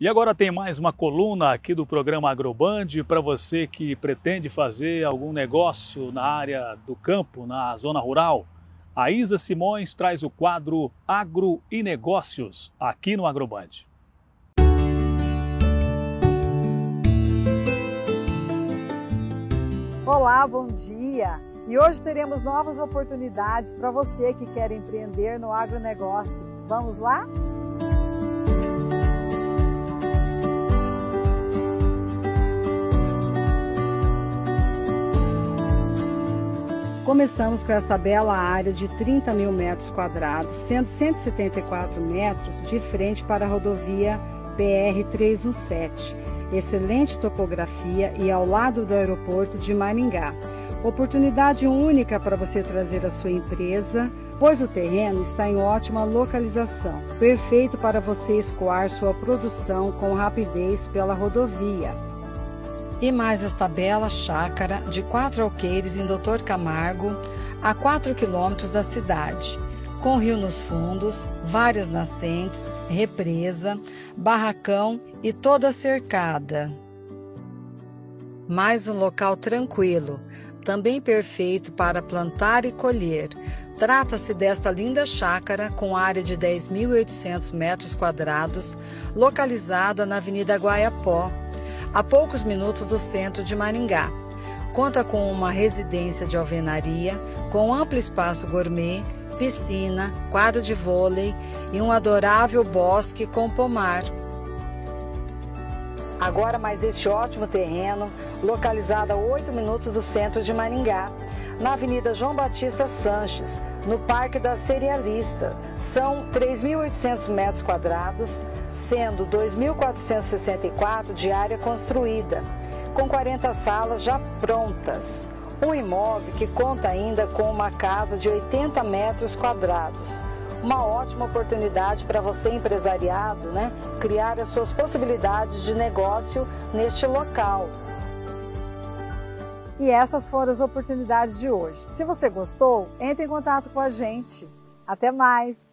E agora tem mais uma coluna aqui do programa Agroband para você que pretende fazer algum negócio na área do campo, na zona rural. A Isa Simões traz o quadro Agro e Negócios aqui no Agroband. Olá, bom dia! E hoje teremos novas oportunidades para você que quer empreender no agronegócio. Vamos lá? Começamos com esta bela área de 30 mil metros quadrados, sendo 174 metros de frente para a rodovia PR-317. Excelente topografia e ao lado do aeroporto de Maringá. Oportunidade única para você trazer a sua empresa, pois o terreno está em ótima localização, perfeito para você escoar sua produção com rapidez pela rodovia e mais esta bela chácara de quatro alqueires em Doutor Camargo, a 4 quilômetros da cidade, com rio nos fundos, várias nascentes, represa, barracão e toda cercada. Mais um local tranquilo, também perfeito para plantar e colher. Trata-se desta linda chácara com área de 10.800 metros quadrados, localizada na Avenida Guaiapó, a poucos minutos do centro de Maringá. Conta com uma residência de alvenaria, com amplo espaço gourmet, piscina, quadro de vôlei e um adorável bosque com pomar. Agora mais este ótimo terreno, localizado a 8 minutos do centro de Maringá, na Avenida João Batista Sanches, no Parque da Cerealista. São 3.800 metros quadrados, sendo 2.464 de área construída, com 40 salas já prontas. Um imóvel que conta ainda com uma casa de 80 metros quadrados. Uma ótima oportunidade para você, empresariado, né? criar as suas possibilidades de negócio neste local. E essas foram as oportunidades de hoje. Se você gostou, entre em contato com a gente. Até mais!